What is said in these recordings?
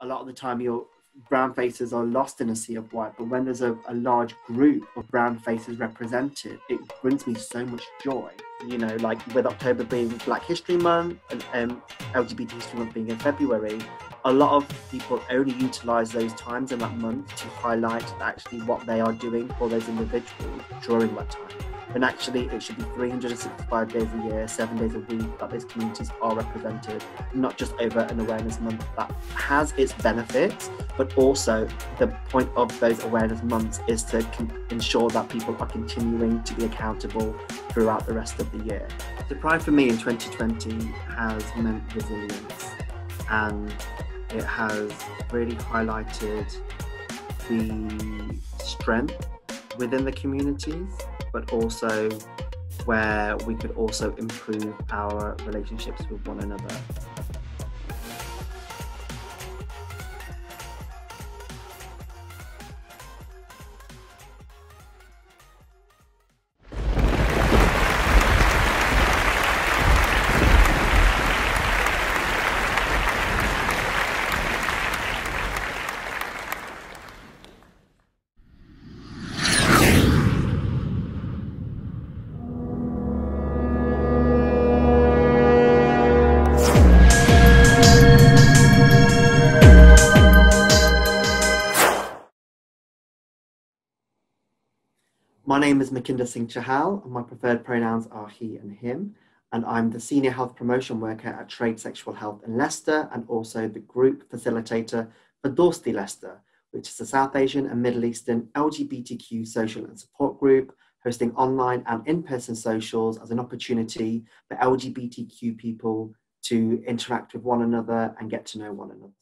a lot of the time your brown faces are lost in a sea of white, but when there's a, a large group of brown faces represented, it brings me so much joy. You know, like with October being Black History Month and um, LGBT History Month being in February, a lot of people only utilize those times in that month to highlight actually what they are doing for those individuals during that time. And actually, it should be 365 days a year, seven days a week that these communities are represented, not just over an awareness month that has its benefits, but also the point of those awareness months is to ensure that people are continuing to be accountable throughout the rest of the year. The Pride for me in 2020 has meant resilience and it has really highlighted the strength within the communities, but also where we could also improve our relationships with one another. Name is Makinder Singh Chahal, and my preferred pronouns are he and him. And I'm the Senior Health Promotion Worker at Trade Sexual Health in Leicester and also the Group Facilitator for Dosti Leicester, which is a South Asian and Middle Eastern LGBTQ social and support group hosting online and in person socials as an opportunity for LGBTQ people to interact with one another and get to know one another.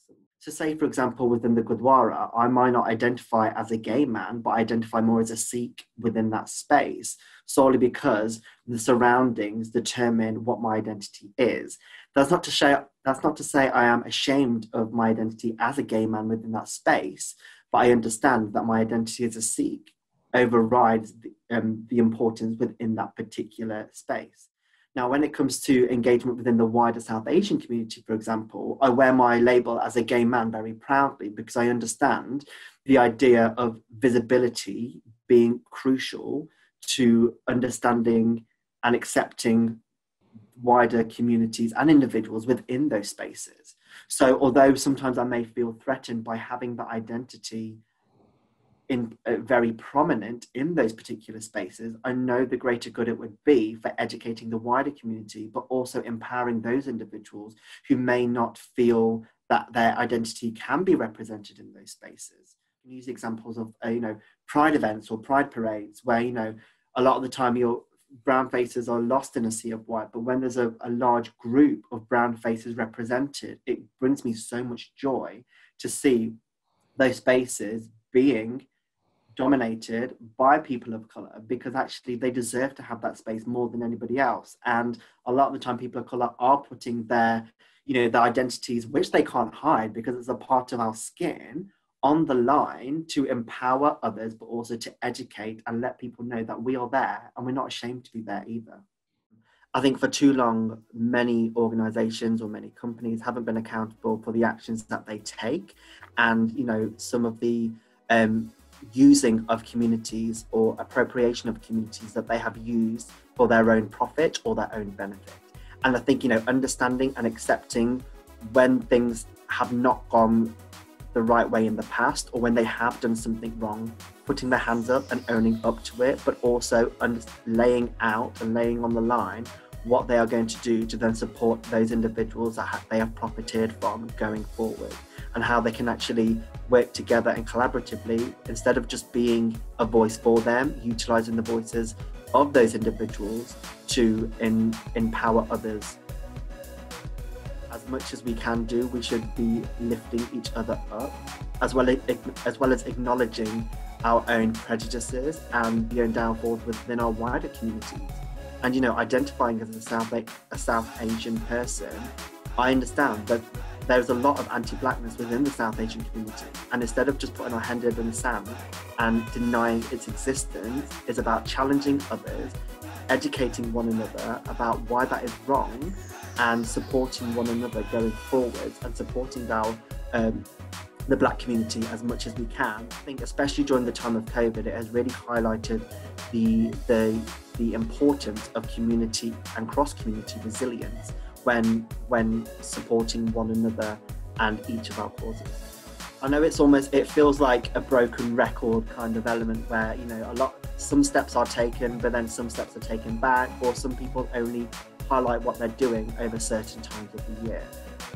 So, say, for example, within the Gurdwara, I might not identify as a gay man, but identify more as a Sikh within that space, solely because the surroundings determine what my identity is. That's not to say, that's not to say I am ashamed of my identity as a gay man within that space, but I understand that my identity as a Sikh overrides the, um, the importance within that particular space. Now, when it comes to engagement within the wider South Asian community, for example, I wear my label as a gay man very proudly because I understand the idea of visibility being crucial to understanding and accepting wider communities and individuals within those spaces. So, although sometimes I may feel threatened by having that identity in uh, very prominent in those particular spaces, I know the greater good it would be for educating the wider community, but also empowering those individuals who may not feel that their identity can be represented in those spaces. You use examples of uh, you know pride events or pride parades where you know a lot of the time your brown faces are lost in a sea of white, but when there's a, a large group of brown faces represented, it brings me so much joy to see those spaces being dominated by people of color because actually they deserve to have that space more than anybody else and a lot of the time people of color are putting their you know their identities which they can't hide because it's a part of our skin on the line to empower others but also to educate and let people know that we are there and we're not ashamed to be there either I think for too long, many organizations or many companies haven't been accountable for the actions that they take. And, you know, some of the um, using of communities or appropriation of communities that they have used for their own profit or their own benefit. And I think, you know, understanding and accepting when things have not gone the right way in the past or when they have done something wrong, putting their hands up and owning up to it, but also laying out and laying on the line what they are going to do to then support those individuals that they have profited from going forward and how they can actually work together and collaboratively instead of just being a voice for them, utilizing the voices of those individuals to in, empower others. As much as we can do, we should be lifting each other up, as well as, as well as acknowledging our own prejudices and the own downfalls within our wider communities. And you know, identifying as a South a South Asian person, I understand that there's a lot of anti-blackness within the South Asian community. And instead of just putting our hand in the sand and denying its existence, it's about challenging others, educating one another about why that is wrong, and supporting one another going forward and supporting our um, the black community as much as we can. I think especially during the time of COVID, it has really highlighted the the the importance of community and cross-community resilience when when supporting one another and each of our causes. I know it's almost it feels like a broken record kind of element where you know a lot some steps are taken but then some steps are taken back or some people only highlight what they're doing over certain times of the year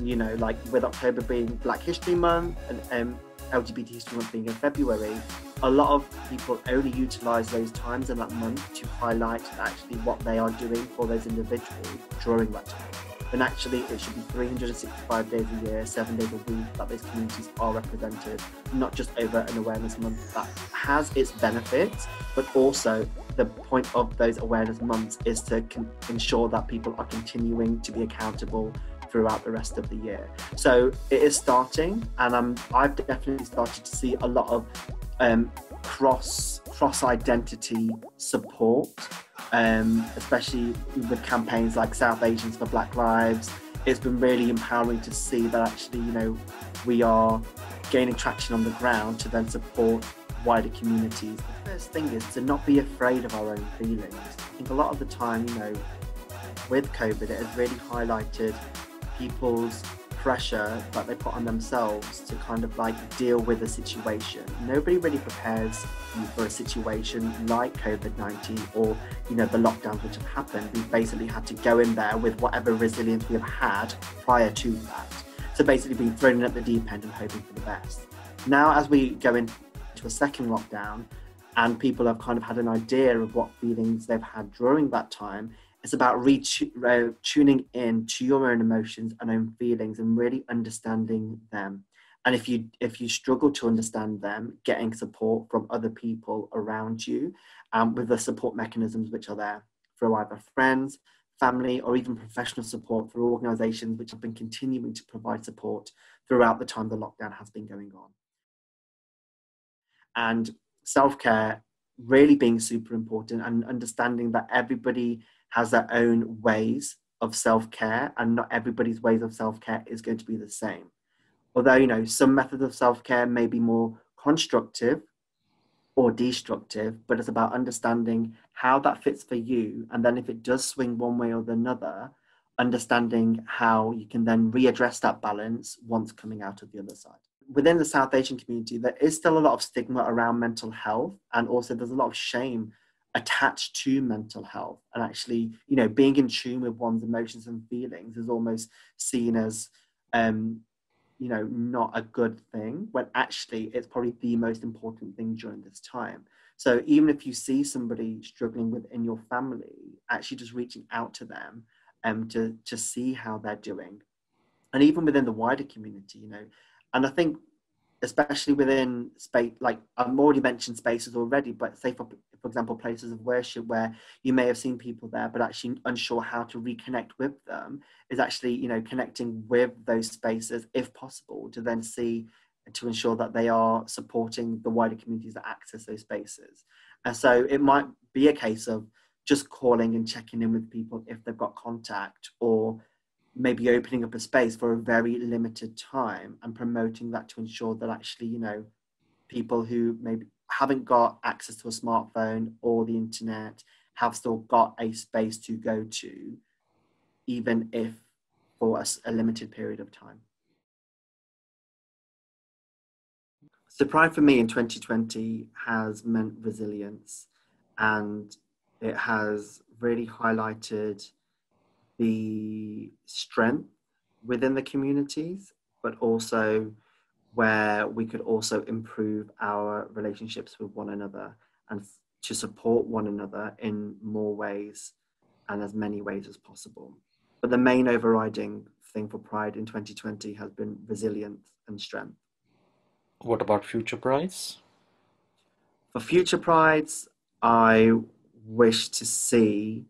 you know, like with October being Black History Month and um, LGBT History Month being in February, a lot of people only utilize those times in that month to highlight actually what they are doing for those individuals during that time. And actually, it should be 365 days a year, seven days a week that those communities are represented, not just over an awareness month that has its benefits, but also the point of those awareness months is to ensure that people are continuing to be accountable throughout the rest of the year. So it is starting, and I'm, I've definitely started to see a lot of um, cross cross identity support, um, especially with campaigns like South Asians for Black Lives. It's been really empowering to see that actually, you know, we are gaining traction on the ground to then support wider communities. The first thing is to not be afraid of our own feelings. I think a lot of the time, you know, with COVID, it has really highlighted people's pressure that they put on themselves to kind of like deal with a situation. Nobody really prepares you for a situation like COVID 19 or, you know, the lockdowns which have happened. We've basically had to go in there with whatever resilience we have had prior to that. So basically being thrown in at the deep end and hoping for the best. Now, as we go into a second lockdown and people have kind of had an idea of what feelings they've had during that time, it's about uh, tuning in to your own emotions and own feelings and really understanding them. And if you if you struggle to understand them getting support from other people around you um, with the support mechanisms which are there through either friends family or even professional support through organizations which have been continuing to provide support throughout the time the lockdown has been going on. And self-care really being super important and understanding that everybody has their own ways of self-care and not everybody's ways of self-care is going to be the same. Although you know some methods of self-care may be more constructive or destructive but it's about understanding how that fits for you and then if it does swing one way or the other understanding how you can then readdress that balance once coming out of the other side. Within the south asian community there is still a lot of stigma around mental health and also there's a lot of shame attached to mental health. And actually you know being in tune with one's emotions and feelings is almost seen as um you know not a good thing when actually it's probably the most important thing during this time. So even if you see somebody struggling within your family actually just reaching out to them um to to see how they're doing. And even within the wider community you know. And i think especially within space like i've already mentioned spaces already but say for for example places of worship where you may have seen people there but actually unsure how to reconnect with them is actually you know connecting with those spaces if possible to then see to ensure that they are supporting the wider communities that access those spaces. And so it might be a case of just calling and checking in with people if they've got contact or maybe opening up a space for a very limited time and promoting that to ensure that actually you know people who maybe haven't got access to a smartphone or the internet have still got a space to go to even if for a, a limited period of time. So pride for me in 2020 has meant resilience and it has really highlighted the strength within the communities, but also where we could also improve our relationships with one another and to support one another in more ways and as many ways as possible. But the main overriding thing for Pride in 2020 has been resilience and strength. What about future prides? For future prides, I wish to see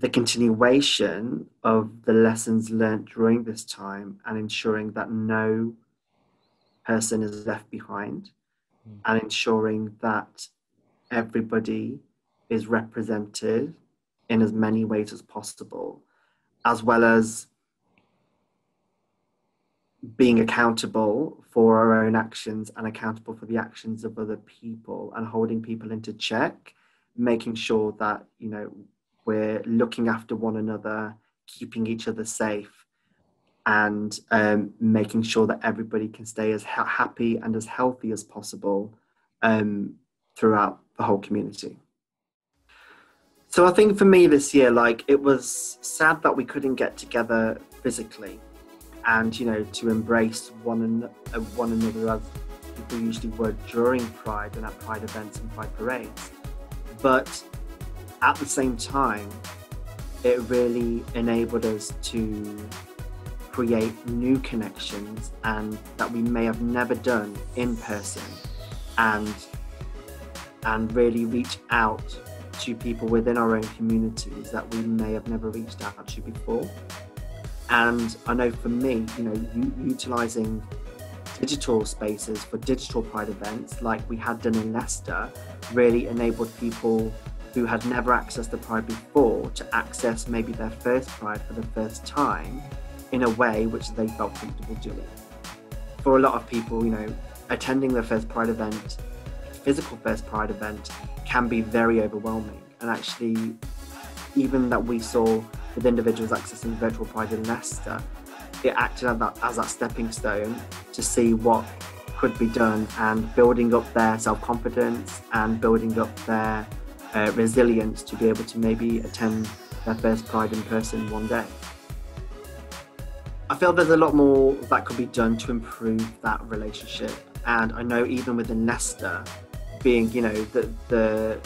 the continuation of the lessons learned during this time and ensuring that no person is left behind mm. and ensuring that everybody is represented in as many ways as possible, as well as being accountable for our own actions and accountable for the actions of other people and holding people into check, making sure that, you know, we're looking after one another, keeping each other safe, and um, making sure that everybody can stay as ha- happy and as healthy as possible um, throughout the whole community. So I think for me this year, like it was sad that we couldn't get together physically, and you know to embrace one an- uh, one another as people usually were during Pride and at Pride events and Pride parades. But at the same time, it really enabled us to create new connections and that we may have never done in person and and really reach out to people within our own communities that we may have never reached out to before. And I know for me, you know, utilizing digital spaces for digital pride events like we had done in Leicester really enabled people who had never accessed the pride before to access maybe their first pride for the first time in a way which they felt comfortable doing. For a lot of people, you know, attending their first pride event, physical first pride event, can be very overwhelming. And actually, even that we saw with individuals accessing virtual pride in Leicester, it acted as that, as that stepping stone to see what could be done and building up their self confidence and building up their uh, resilience to be able to maybe attend their first Pride in person one day. I feel there's a lot more that could be done to improve that relationship. And I know even within Leicester, being you know the the,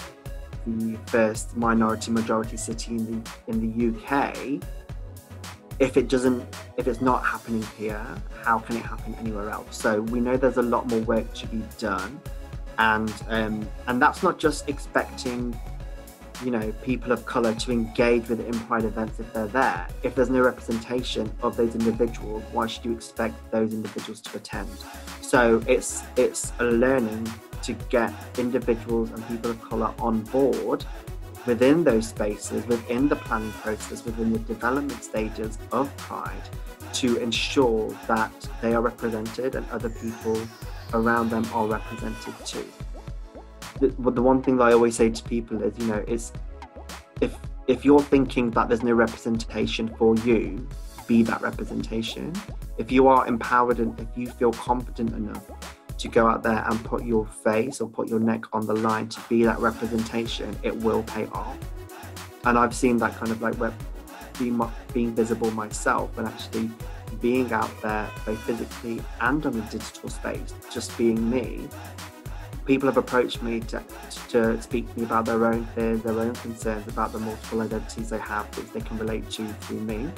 the first minority majority city in the in the UK, if it doesn't if it's not happening here, how can it happen anywhere else? So we know there's a lot more work to be done, and um, and that's not just expecting you know people of color to engage with pride events if they're there. If there's no representation of those individuals why should you expect those individuals to attend? So it's it's a learning to get individuals and people of color on board within those spaces within the planning process within the development stages of pride to ensure that they are represented and other people around them are represented too the, the one thing that I always say to people is, you know, is if if you're thinking that there's no representation for you, be that representation. If you are empowered and if you feel confident enough to go out there and put your face or put your neck on the line to be that representation, it will pay off. And I've seen that kind of like being being visible myself and actually being out there both physically and on a digital space, just being me, people have approached me to, to speak to me about their own fears, their own concerns about the multiple identities they have, which they can relate to through me.